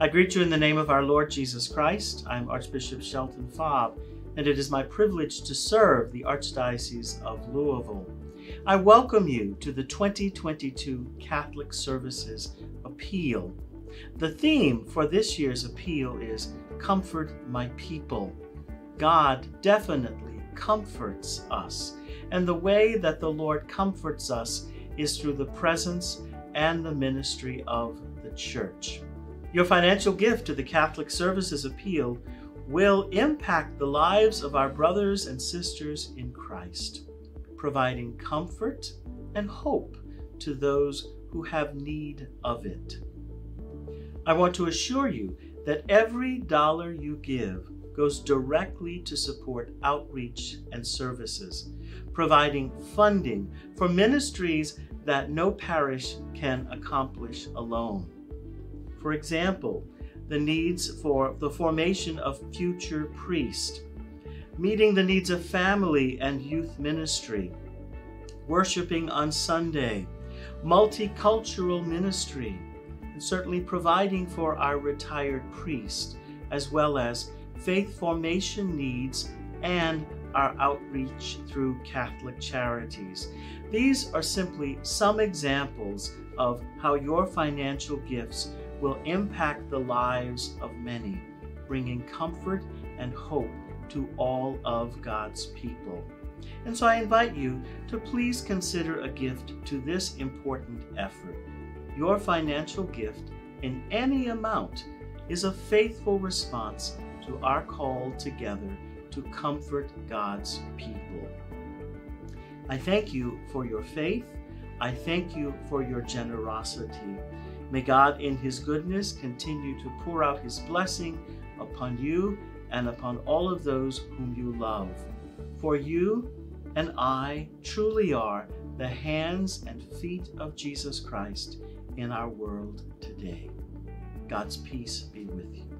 I greet you in the name of our Lord Jesus Christ. I'm Archbishop Shelton Fabre, and it is my privilege to serve the Archdiocese of Louisville. I welcome you to the 2022 Catholic Services Appeal. The theme for this year's appeal is Comfort My People. God definitely comforts us, and the way that the Lord comforts us is through the presence and the ministry of the church. Your financial gift to the Catholic Services Appeal will impact the lives of our brothers and sisters in Christ, providing comfort and hope to those who have need of it. I want to assure you that every dollar you give goes directly to support outreach and services, providing funding for ministries that no parish can accomplish alone. For example, the needs for the formation of future priests, meeting the needs of family and youth ministry, worshiping on Sunday, multicultural ministry, and certainly providing for our retired priest, as well as faith formation needs and our outreach through Catholic charities. These are simply some examples of how your financial gifts will impact the lives of many, bringing comfort and hope to all of God's people. And so I invite you to please consider a gift to this important effort. Your financial gift in any amount is a faithful response to our call together to comfort God's people. I thank you for your faith. I thank you for your generosity. May God, in His goodness, continue to pour out His blessing upon you and upon all of those whom you love. For you and I truly are the hands and feet of Jesus Christ in our world today. God's peace be with you.